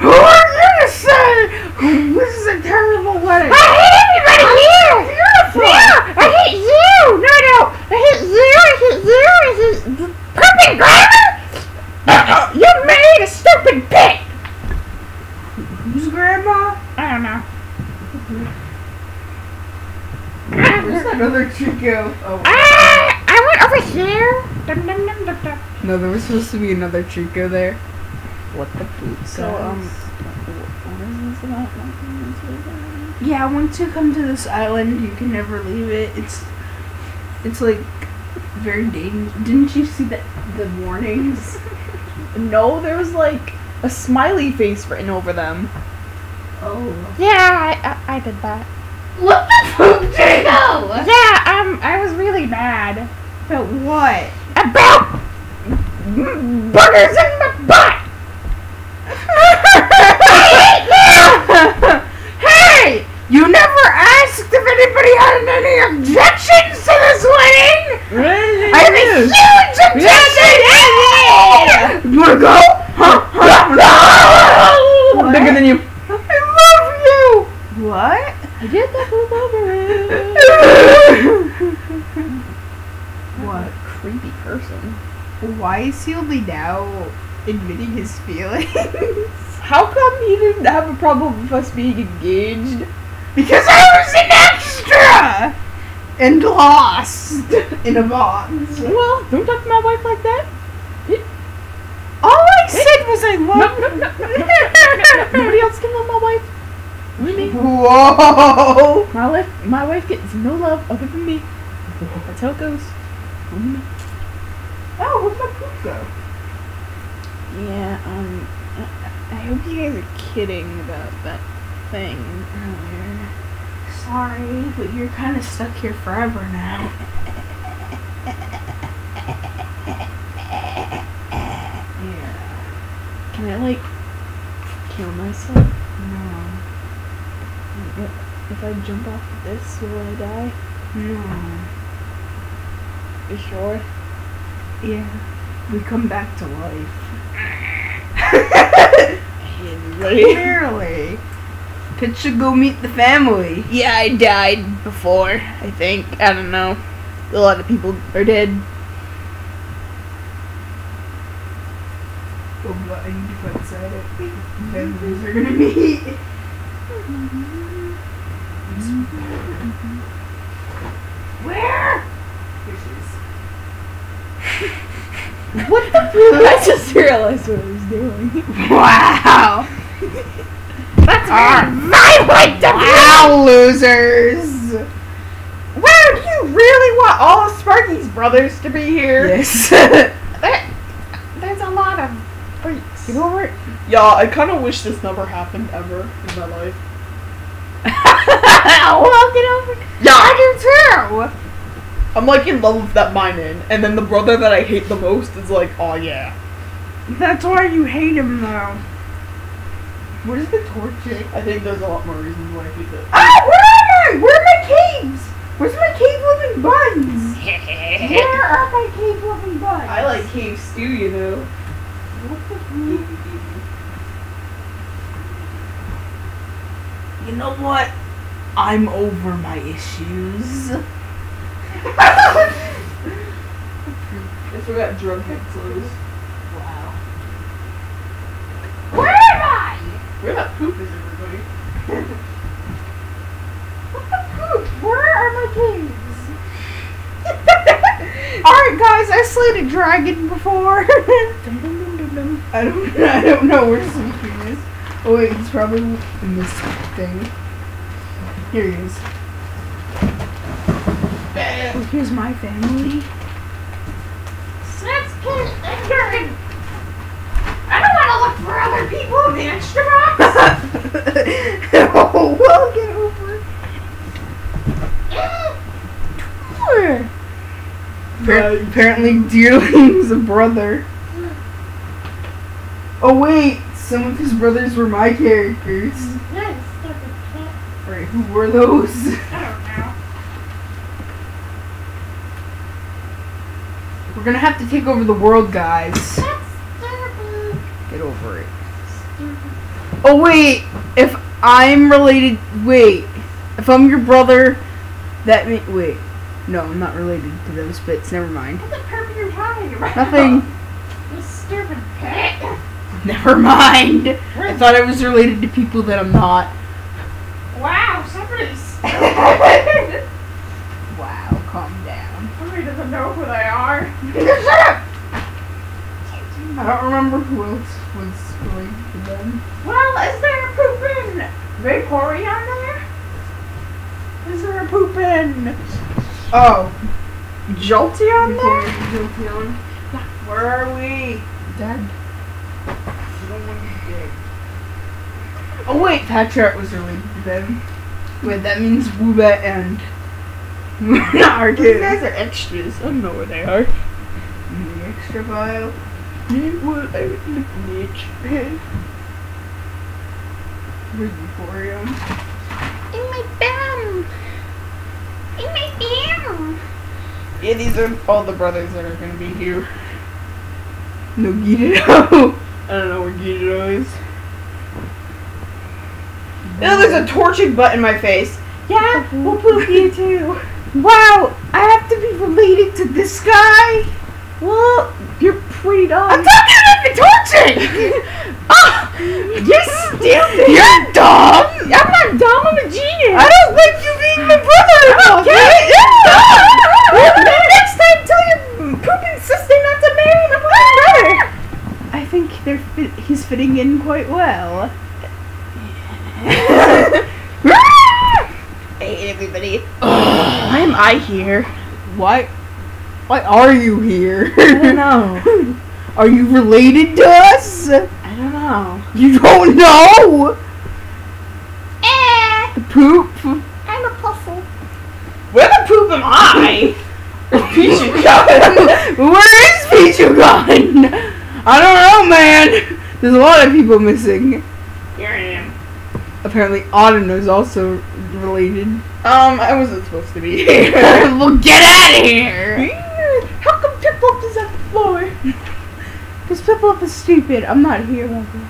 Who are you to say? This is a terrible wedding. I hate everybody here! Beautiful. Yeah, I hate you! No, no, I hate you, I hate you, I hate the perfect grammar! you made a stupid pig! Who's grandma? I don't know. Where's that other Chico? Oh. Ah, I went over here. Dum, dum, dum, dum, dum. No, there was supposed to be another Chico there. What the poop? So, um, what is this about? Yeah, once you come to this island, you can never leave it. It's, it's like very dangerous. Didn't you see the the warnings? No, there was like a smiley face written over them. Oh. Yeah, I, I, I did that. What the poop, Chico? Yeah, um, I was really mad About what? about burgers in the butt. hey! You never asked if anybody had any objections to this wedding! I have a huge objection! You wanna go? Huh? Bigger than you. I love you! What? I get that poop over What? Creepy person. Why is he only now admitting his feelings? How come he didn't have a problem with us being engaged? because I was an extra! And lost in a box. Well, don't talk to my wife like that. All I said was I love no, no, no, no, no, no. Nobody else can love my wife. Only me. Whoa! My wife, my wife gets no love other than me. That's how it goes. Only me. Oh, where'd my poop go? Yeah, um, I, I hope you guys are kidding about that thing earlier. Sorry, but you're kind of stuck here forever now. Yeah. Can I like kill myself? No. If I jump off of this, will I die? No. You sure? Yeah. We come back to life. Really? Clearly. Pitch should go meet the family. Yeah, I died before. I think. I don't know. A lot of people are dead. Oh, I need to go it. Families are gonna meet. Where? Here she is. What the? I just realized what I was doing. Wow! That's ah. my way to Wow, losers! Wow, do you really want all of Sparky's brothers to be here? Yes. There, there's a lot of freaks. Get over it. Yeah, I kind of wish this never happened ever in my life. get over. Yeah, I do too! I'm like in love with that Minun, and then the brother that I hate the most is like, oh yeah. That's why you hate him, though. Where's the torch? I think there's a lot more reasons why I hate it. Ah, where am I? Where are my caves? Where's my cave living buns? Where are my cave living buns? I like cave stew, you know. What the fuck? You know what? I'm over my issues. I forgot drug head clothes. Wow. Where am I? Where that poop is, everybody? What the poop? Where are my caves? Alright guys, I slayed a dragon before. I don't I don't know where Suki is. Oh wait, he's probably in this thing. Here he is. Here's my family. Let's get ignorant. I don't want to look for other people in the extra box. oh, well, get over it. Eh. Apparently, Deerling's a brother. Oh wait, some of his brothers were my characters. Yes, stupid. Alright, who were those? I don't know. We're gonna have to take over the world, guys. That's stupid. Get over it. Oh wait, if I'm related, wait, if I'm your brother, that mean wait, no, I'm not related to those bits. Never mind. What the crap are you talking about? Nothing. You stupid pig. Never mind. I thought I was related to people that I'm not. Wow, somebody's. Wow, calm down. Somebody doesn't know who they are. Shut up. I don't remember who else was related to them. Well, is there a poopin' Vaporeon there? Is there a poopin'? Oh, Jolteon there? Jolteon. Where are we? Dead. You don't want to be dead. Oh wait, Patrat was related to them. Wait, that means Woobat and These guys are extras. I don't know where they are. In the extra vial. Well, I would look niche. Where's Emporium? In my bum. In my bum. Yeah, these are all the brothers that are gonna be here. No Gito. I don't know where Guido is. Oh, there's a torching butt in my face. Yeah, we'll poop you too. Wow, I have to be related to this guy. Well, you're pretty dumb. I'm talking about the torching. Ah, you're stupid. You're dumb. I'm not dumb. I'm a genius. I don't like you being my brother. Okay. You're dumb. Maybe next time tell your pooping sister not to marry my brother. I think they're fit, he's fitting in quite well. Hey everybody. Why am I here? Why? Why are you here? I don't know. Are you related to us? I don't know. You don't know Eh, the poop. I'm a puzzle. Where the poop am I? Pichu Where is Pichu gone? I don't know, man. There's a lot of people missing. Here I am. Apparently, Autumn is also related. Um, I wasn't supposed to be here. well, get out of here. How come Piplup is at the floor? Because Piplup is stupid. I'm not here. Walker.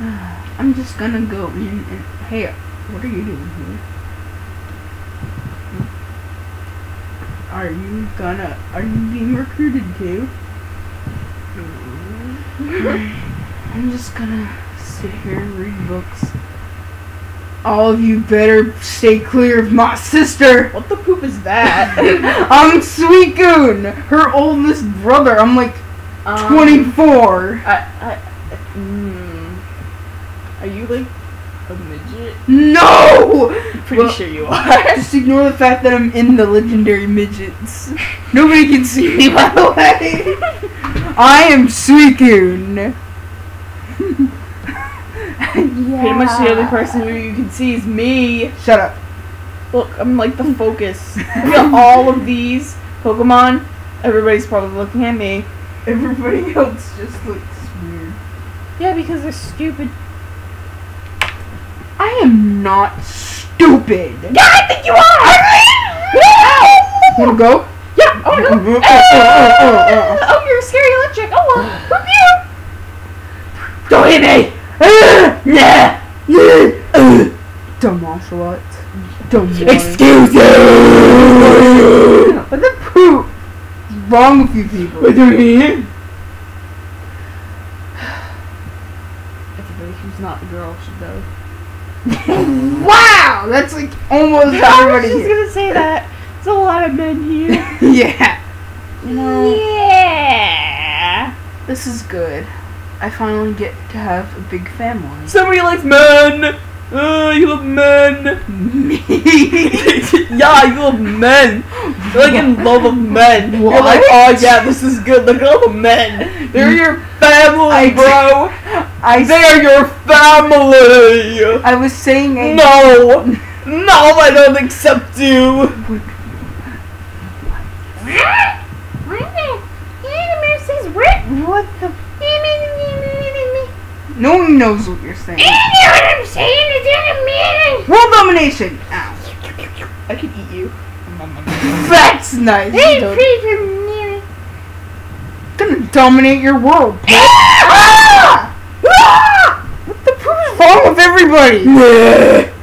I'm just gonna go in and. Hey, what are you doing here? Are you gonna. Are you being recruited too? I'm just gonna sit here and read books. All of you better stay clear of my sister! What the poop is that? I'm Suicune, her oldest brother. I'm like Um, 24. I, I, mm, are you like a midget? No! Pretty Well, sure you are. Just ignore the fact that I'm in the legendary midgets. Nobody can see me, by the way. I am Suicune. Pretty much the only person who you can see is me. Shut up. Look, I'm like the focus. we got all of these Pokemon. Everybody's probably looking at me. Everybody else just looks weird. Yeah, because they're stupid. I am not stupid. Yeah, I think you are! Wanna go? Yeah, oh, no. Oh, oh, oh, oh, oh. oh, you're a scary electric. Oh, well, whoop you! Don't hit me! Yeah! Yeah! Dumb martial arts. Dumb one. Excuse you! What the poop? What's wrong with you people? What do you mean? Everybody who's not a girl should go. wow! That's like almost everybody. I was everybody just here. gonna say that. There's a lot of men here. yeah. You know, Yeah. This is good. I finally get to have a big family. Somebody likes men. Uh, you love men. Me? yeah, you love men. You're like in love of men. You're like, oh yeah, this is good. Look at all the men. They're your family, I- bro. I, They are your family. I was saying I No, no, I don't accept you. What the? No one knows what you're saying. World domination. Ow. I can eat you. That's nice. Hey, gonna dominate your world. Ah! Ah! everybody. Yeah.